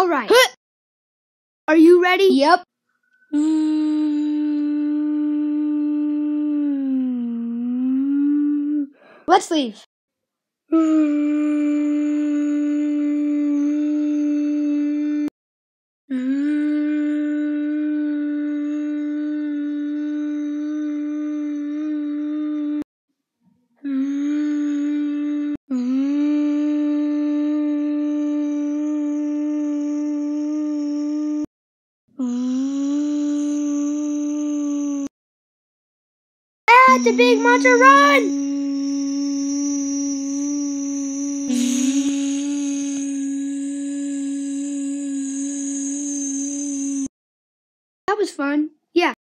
All right. Are you ready? Yep. Let's leave. Ah, the big monster run! That was fun.